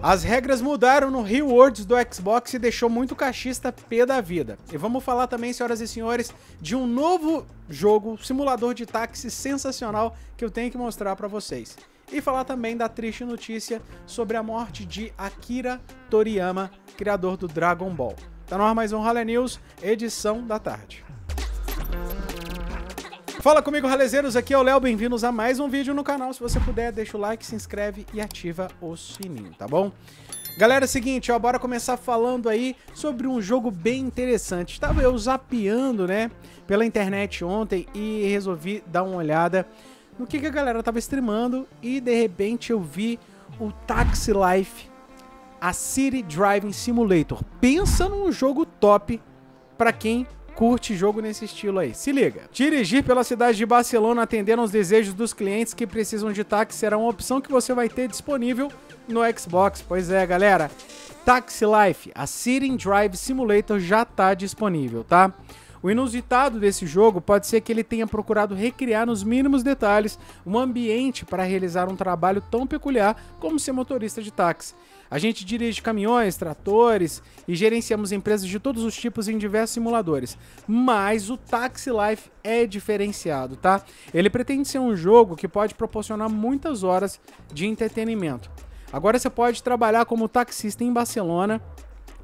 As regras mudaram no Rewards do Xbox e deixou muito cachista pé da vida. E vamos falar também, senhoras e senhores, de um novo jogo, simulador de táxi sensacional que eu tenho que mostrar para vocês. E falar também da triste notícia sobre a morte de Akira Toriyama, criador do Dragon Ball. Tá no ar mais um Rally News, edição da tarde. Fala comigo, ralezeiros, aqui é o Léo, bem-vindos a mais um vídeo no canal. Se você puder, deixa o like, se inscreve e ativa o sininho, tá bom? Galera, é o seguinte, ó, bora começar falando aí sobre um jogo bem interessante. Estava eu zapeando, né, pela internet ontem e resolvi dar uma olhada no que, que a galera tava streamando e de repente eu vi o Taxi Life, a City Driving Simulator. Pensa num jogo top para quem curte jogo nesse estilo aí. Se liga. Dirigir pela cidade de Barcelona atendendo aos desejos dos clientes que precisam de táxi será uma opção que você vai ter disponível no Xbox. Pois é, galera. Taxi Life, a City Drive Simulator já está disponível, tá? O inusitado desse jogo pode ser que ele tenha procurado recriar nos mínimos detalhes um ambiente para realizar um trabalho tão peculiar como ser motorista de táxi. A gente dirige caminhões, tratores e gerenciamos empresas de todos os tipos em diversos simuladores. Mas o Taxi Life é diferenciado, tá? Ele pretende ser um jogo que pode proporcionar muitas horas de entretenimento. Agora você pode trabalhar como taxista em Barcelona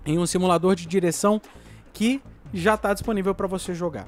em um simulador de direção que já está disponível para você jogar.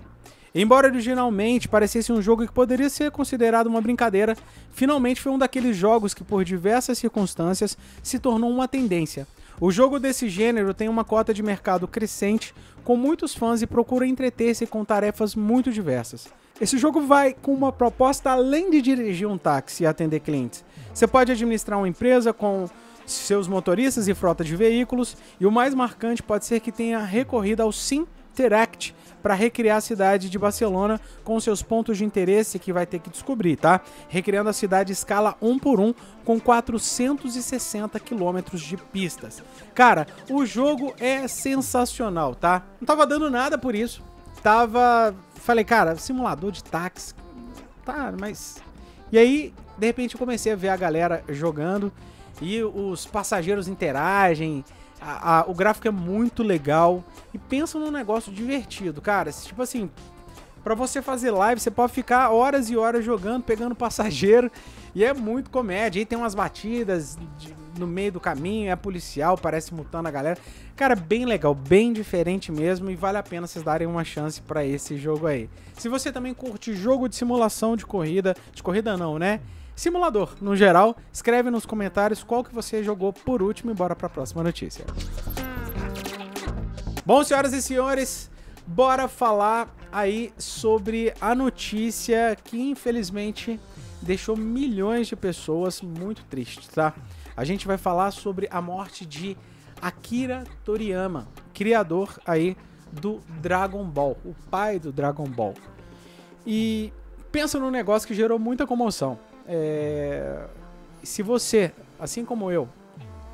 Embora originalmente parecesse um jogo que poderia ser considerado uma brincadeira, finalmente foi um daqueles jogos que, por diversas circunstâncias, se tornou uma tendência. O jogo desse gênero tem uma cota de mercado crescente, com muitos fãs e procura entreter-se com tarefas muito diversas. Esse jogo vai com uma proposta além de dirigir um táxi e atender clientes. Você pode administrar uma empresa com seus motoristas e frota de veículos, e o mais marcante pode ser que tenha recorrido ao Sim Interact para recriar a cidade de Barcelona com seus pontos de interesse que vai ter que descobrir, tá? Recriando a cidade escala 1 por 1 com 460 quilômetros de pistas. Cara, o jogo é sensacional, tá? Não tava dando nada por isso. Tava, falei, cara, simulador de táxi. Tá, mas e aí, de repente eu comecei a ver a galera jogando e os passageiros interagem a, a, o gráfico é muito legal. E pensa num negócio divertido, cara. Tipo assim, para você fazer live, você pode ficar horas e horas jogando, pegando passageiro. E é muito comédia. Aí tem umas batidas de, no meio do caminho, é policial, parece mutando a galera. Cara, bem legal, bem diferente mesmo. E vale a pena vocês darem uma chance para esse jogo aí. Se você também curte jogo de simulação de corrida, de corrida não, né? Simulador no geral. Escreve nos comentários qual que você jogou por último e bora para a próxima notícia. Bom, senhoras e senhores, bora falar aí sobre a notícia que infelizmente deixou milhões de pessoas muito tristes, tá? A gente vai falar sobre a morte de Akira Toriyama, criador aí do Dragon Ball, o pai do Dragon Ball. E pensa num negócio que gerou muita comoção. É... Se você, assim como eu,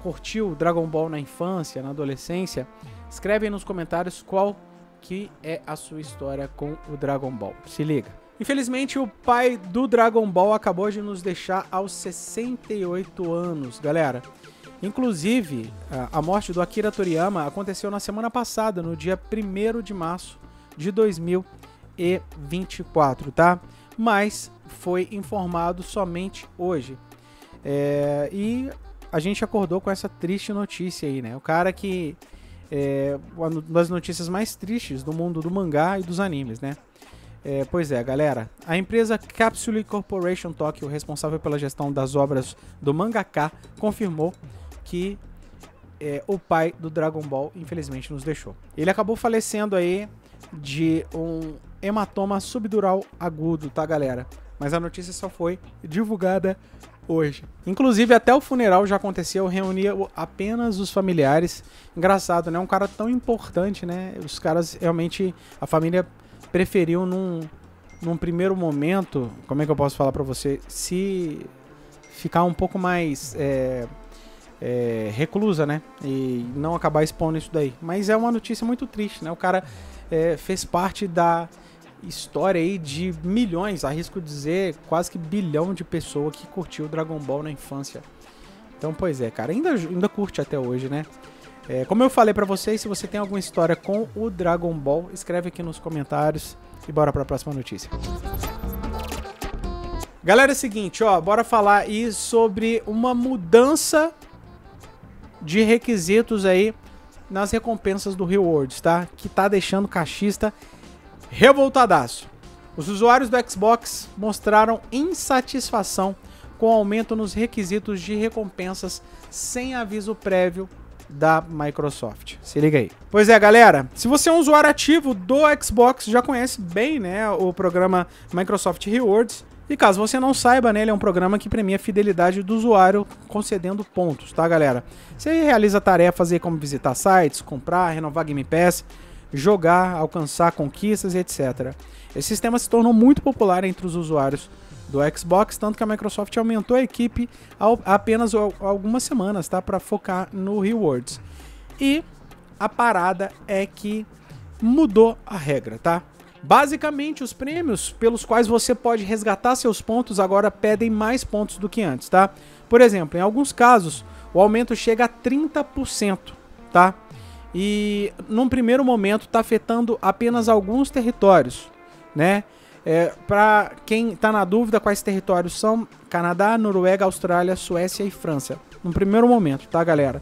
curtiu Dragon Ball na infância, na adolescência, escreve aí nos comentários qual que é a sua história com o Dragon Ball. Se liga. Infelizmente, o pai do Dragon Ball acabou de nos deixar aos 68 anos, galera. Inclusive, a morte do Akira Toriyama aconteceu na semana passada, no dia 1 de março de 2024, tá? Mas foi informado somente hoje. É, e a gente acordou com essa triste notícia aí, né? O cara que é uma das notícias mais tristes do mundo do mangá e dos animes, né? É, pois é, galera. A empresa Capsule Corporation Tokyo, responsável pela gestão das obras do mangaka, confirmou que é, o pai do Dragon Ball, infelizmente, nos deixou. Ele acabou falecendo aí de um hematoma subdural agudo, tá, galera? Mas a notícia só foi divulgada hoje. Inclusive, até o funeral já aconteceu, reunia apenas os familiares. Engraçado, né? Um cara tão importante, né? Os caras realmente. A família preferiu num, num primeiro momento. Como é que eu posso falar para você? Se ficar um pouco mais. É, é, reclusa, né? E não acabar expondo isso daí. Mas é uma notícia muito triste, né? O cara é, fez parte da história aí de milhões, arrisco dizer quase que bilhão de pessoas que curtiu Dragon Ball na infância. Então, pois é, cara, ainda, ainda curte até hoje, né? É, como eu falei pra vocês, se você tem alguma história com o Dragon Ball, escreve aqui nos comentários e bora pra próxima notícia. Galera, é o seguinte, ó, bora falar aí sobre uma mudança de requisitos aí nas recompensas do Rewards, tá? Que tá deixando o cachista revoltadaço. Os usuários do Xbox mostraram insatisfação com o aumento nos requisitos de recompensas sem aviso prévio da Microsoft. Se liga aí. Pois é, galera, se você é um usuário ativo do Xbox, já conhece bem, né, o programa Microsoft Rewards. E caso você não saiba, né, ele é um programa que premia a fidelidade do usuário concedendo pontos, tá, galera? Você realiza tarefas aí como visitar sites, comprar, renovar Game Pass, jogar, alcançar conquistas e etc. Esse sistema se tornou muito popular entre os usuários do Xbox, tanto que a Microsoft aumentou a equipe há apenas algumas semanas, tá, para focar no rewards. E a parada é que mudou a regra, tá? Basicamente, os prêmios pelos quais você pode resgatar seus pontos agora pedem mais pontos do que antes, tá? Por exemplo, em alguns casos, o aumento chega a 30%, tá? E num primeiro momento está afetando apenas alguns territórios, né? É, Para quem está na dúvida quais territórios são, Canadá, Noruega, Austrália, Suécia e França. No primeiro momento, tá, galera?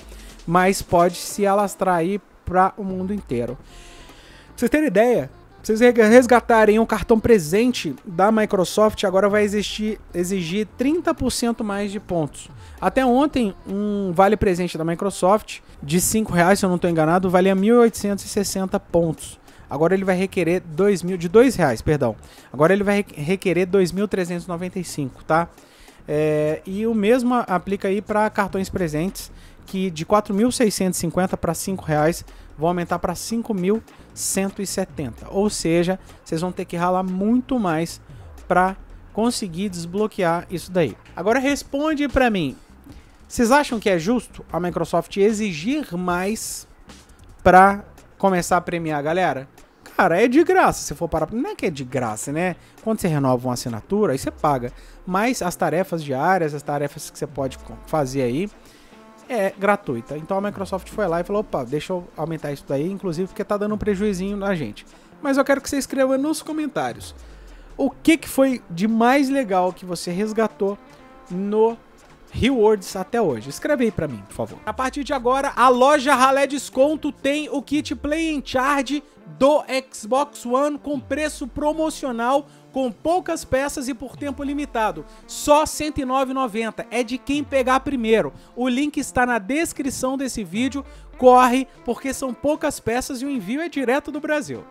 Mas pode se alastrar aí para o mundo inteiro. Pra vocês terem ideia, vocês resgatarem um cartão presente da Microsoft, agora vai existir, exigir 30% mais de pontos. Até ontem, um vale presente da Microsoft de R$ reais, se eu não estou enganado, valia 1.860 pontos. Agora ele vai requerer 2 mil, de dois reais, perdão. Agora ele vai requerer 2.395, tá? É, e o mesmo aplica aí para cartões presentes, que de 4.650 para 5 reais vão aumentar para 5.170. Ou seja, vocês vão ter que ralar muito mais para conseguir desbloquear isso daí. Agora responde para mim. Vocês acham que é justo a Microsoft exigir mais para começar a premiar a galera? Cara, é de graça, se for parar. Não é que é de graça, né? Quando você renova uma assinatura, aí você paga. Mas as tarefas diárias, as tarefas que você pode fazer aí, é gratuita. Então a Microsoft foi lá e falou: opa, deixa eu aumentar isso daí, inclusive porque tá dando um prejuízo na gente. Mas eu quero que você escreva nos comentários o que, que foi de mais legal que você resgatou no rewards até hoje. Escreve aí pra mim, por favor. A partir de agora, a loja Ralé Desconto tem o kit Play in Charge do Xbox One com preço promocional, com poucas peças e por tempo limitado. Só R$ 109,90. É de quem pegar primeiro. O link está na descrição desse vídeo. Corre, porque são poucas peças e o envio é direto do Brasil.